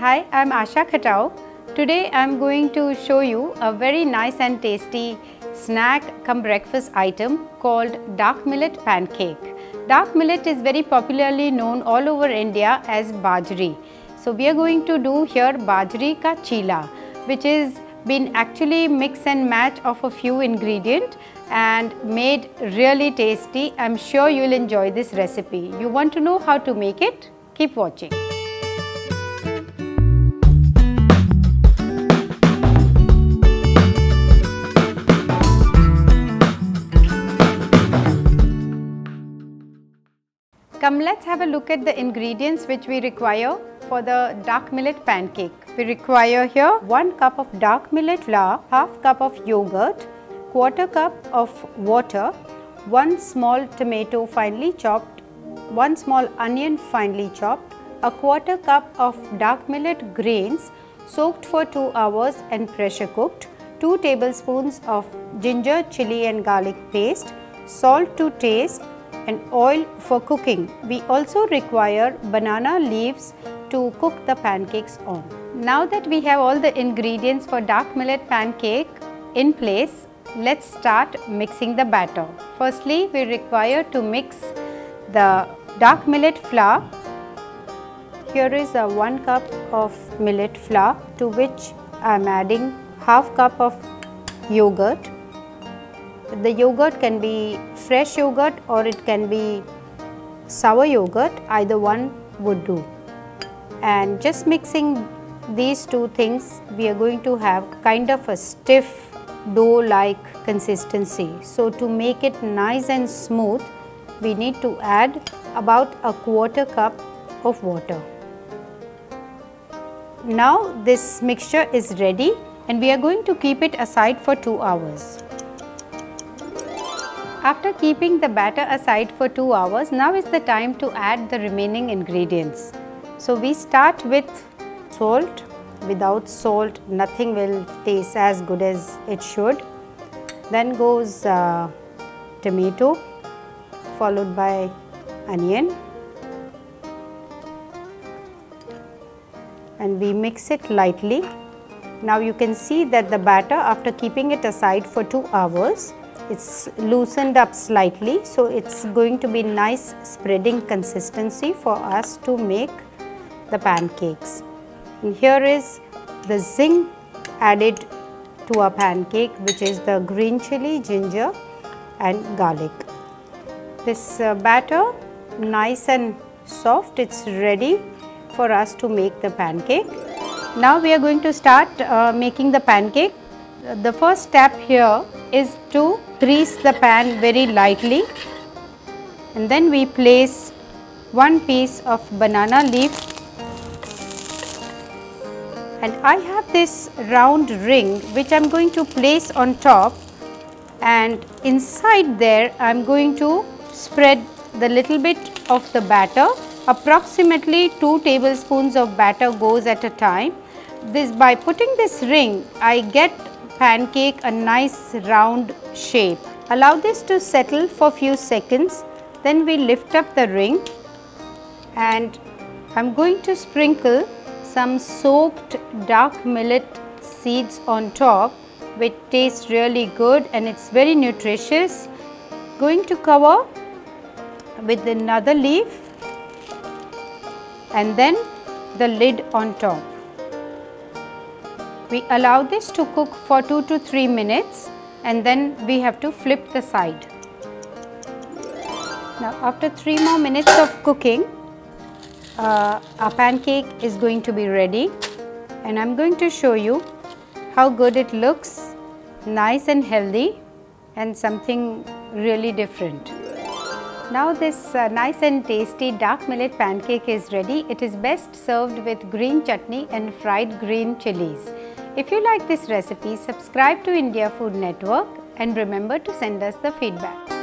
Hi, I'm Asha Khatau. Today I'm going to show you a very nice and tasty snack come breakfast item called dark millet pancake. Dark millet is very popularly known all over India as bajri. So we are going to do here bajri ka chila which is been actually mix and match of a few ingredient and made really tasty. I'm sure you'll enjoy this recipe. You want to know how to make it? Keep watching. Come let's have a look at the ingredients which we require for the dark millet pancake. We require here 1 cup of dark millet flour, half cup of yogurt, quarter cup of water, 1 small tomato finely chopped, 1 small onion finely chopped, a quarter cup of dark millet grains soaked for 2 hours and pressure cooked, 2 tablespoons of ginger, chili and garlic paste, salt to taste, and oil for cooking. We also require banana leaves to cook the pancakes on. Now that we have all the ingredients for dark millet pancake in place, let's start mixing the batter. Firstly, we require to mix the dark millet flour. Here is a 1 cup of millet flour to which I am adding half cup of yogurt the yogurt can be fresh yogurt or it can be sour yogurt, either one would do. And just mixing these two things, we are going to have kind of a stiff dough like consistency. So, to make it nice and smooth, we need to add about a quarter cup of water. Now, this mixture is ready and we are going to keep it aside for 2 hours. After keeping the batter aside for 2 hours, now is the time to add the remaining ingredients. So we start with salt. Without salt, nothing will taste as good as it should. Then goes uh, tomato, followed by onion. And we mix it lightly. Now you can see that the batter after keeping it aside for 2 hours it's loosened up slightly so it's going to be nice spreading consistency for us to make the pancakes. And here is the zing added to our pancake which is the green chili, ginger and garlic. This uh, batter nice and soft it's ready for us to make the pancake. Now we are going to start uh, making the pancake. The first step here is to grease the pan very lightly and then we place one piece of banana leaf and I have this round ring which I am going to place on top and inside there I am going to spread the little bit of the batter approximately 2 tablespoons of batter goes at a time. This by putting this ring I get pancake a nice round shape. Allow this to settle for few seconds then we lift up the ring and I am going to sprinkle some soaked dark millet seeds on top which tastes really good and it's very nutritious. Going to cover with another leaf and then the lid on top. We allow this to cook for 2 to 3 minutes and then we have to flip the side. Now after 3 more minutes of cooking, uh, our pancake is going to be ready and I am going to show you how good it looks, nice and healthy and something really different. Now this uh, nice and tasty dark millet pancake is ready. It is best served with green chutney and fried green chilies. If you like this recipe, subscribe to India Food Network and remember to send us the feedback.